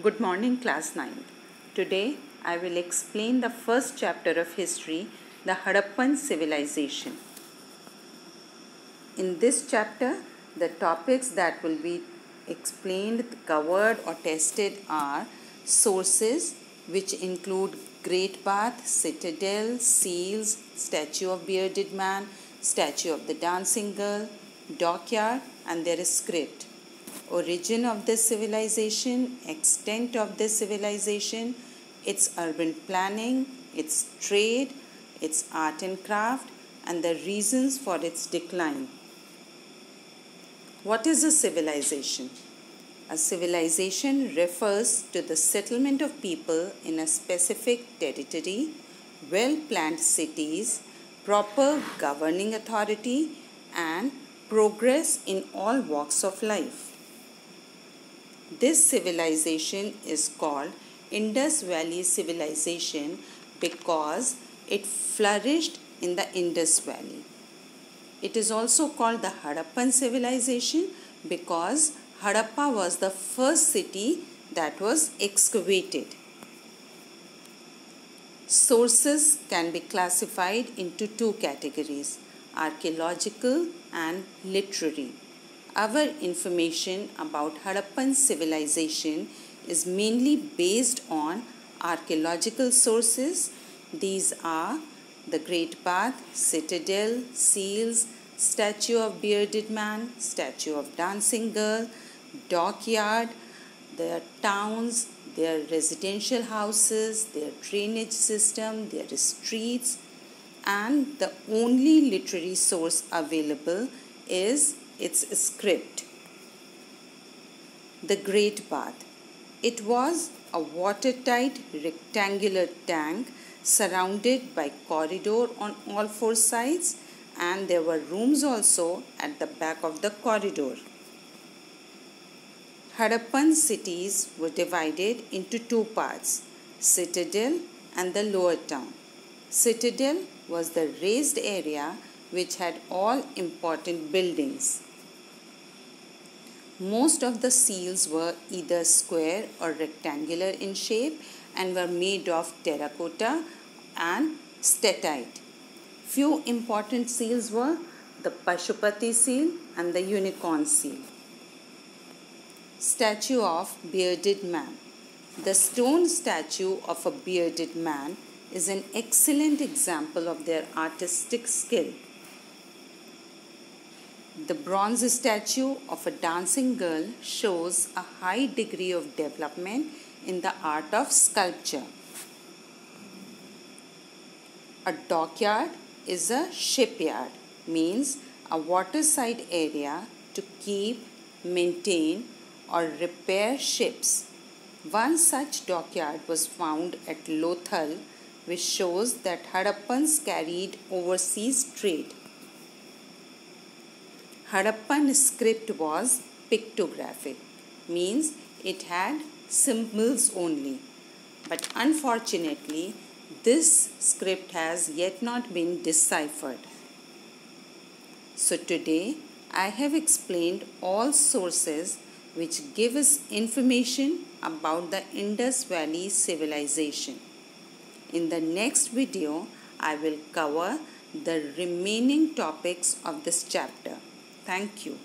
Good morning, class 9. Today I will explain the first chapter of history, the Harappan civilization. In this chapter, the topics that will be explained, covered, or tested are sources, which include Great Bath, Citadel, Seals, Statue of Bearded Man, Statue of the Dancing Girl, Dockyard, and their script origin of this civilization, extent of this civilization, its urban planning, its trade, its art and craft, and the reasons for its decline. What is a civilization? A civilization refers to the settlement of people in a specific territory, well planned cities, proper governing authority, and progress in all walks of life. This civilization is called Indus Valley Civilization because it flourished in the Indus Valley. It is also called the Harappan civilization because Harappa was the first city that was excavated. Sources can be classified into two categories archaeological and literary. Our information about Harappan civilization is mainly based on archaeological sources. These are the Great Bath, Citadel, Seals, Statue of Bearded Man, Statue of Dancing Girl, Dockyard, their towns, their residential houses, their drainage system, their streets, and the only literary source available is its script. The Great Bath. It was a watertight rectangular tank surrounded by corridor on all four sides and there were rooms also at the back of the corridor. Harappan cities were divided into two parts, Citadel and the lower town. Citadel was the raised area which had all important buildings. Most of the seals were either square or rectangular in shape and were made of terracotta and steatite. Few important seals were the Pashupati seal and the unicorn seal. Statue of Bearded Man. The stone statue of a bearded man is an excellent example of their artistic skill. The bronze statue of a dancing girl shows a high degree of development in the art of sculpture. A dockyard is a shipyard, means a waterside area to keep, maintain, or repair ships. One such dockyard was found at Lothal, which shows that Harappans carried overseas trade. Harappan script was pictographic, means it had symbols only. But unfortunately, this script has yet not been deciphered. So today, I have explained all sources which give us information about the Indus Valley civilization. In the next video, I will cover the remaining topics of this chapter. Thank you.